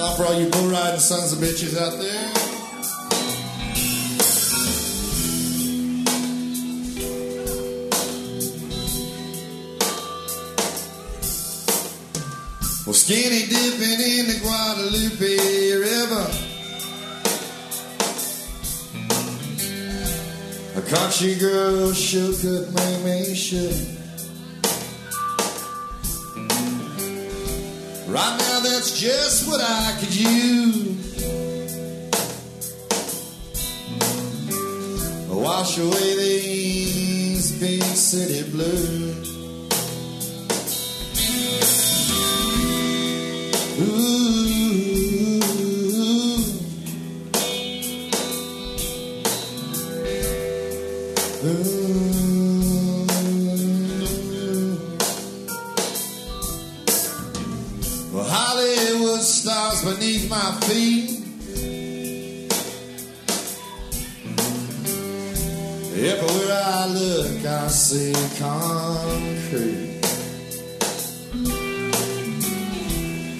all you bull riding sons of bitches out there. Well, skinny dipping in the Guadalupe River. A country girl sure could make me sure. Right now, that's just what I could use. Wash away these big city blues. Beneath my feet. Everywhere I look, I see concrete.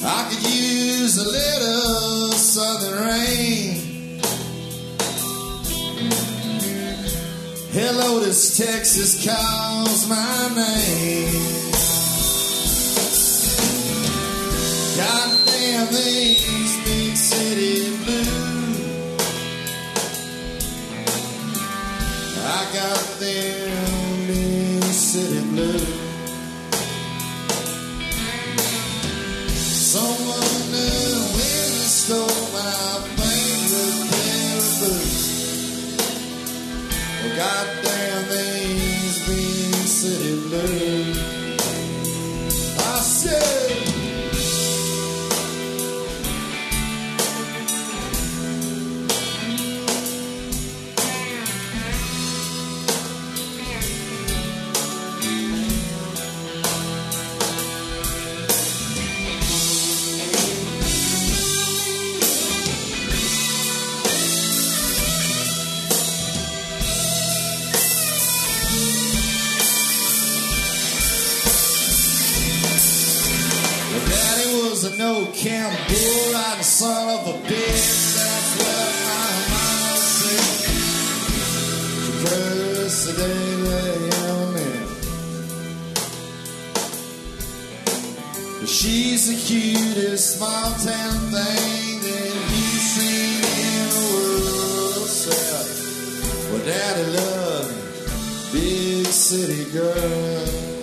I could use a little southern rain. Hello, this Texas calls my name. Goddamn these was a no camp bull riding son of a bitch. That's what my mama said. Cursed the day they man. But she's the cutest small town thing that you've seen in the world. Said, well, Daddy loved big city girls.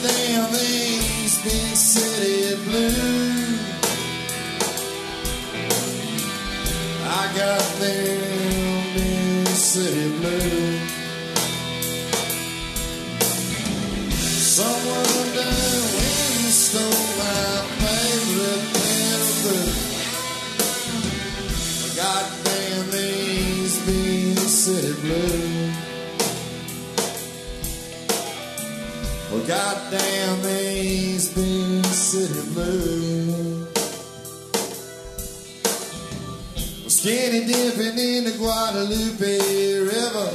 These big city. I got them city. Someone stole my favorite. Goddamn these big city blues. Well, goddamn these big city blues. Well, skinny dipping in the Guadalupe River.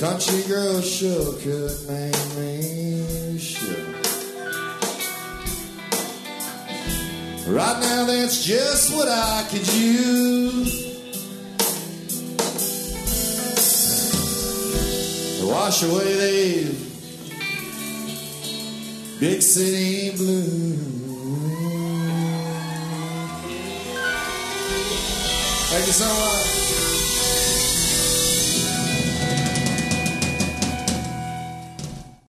Country girl sure could make me sure. Right now, that's just what I could use. Wash away the big city blues. Thank you so much.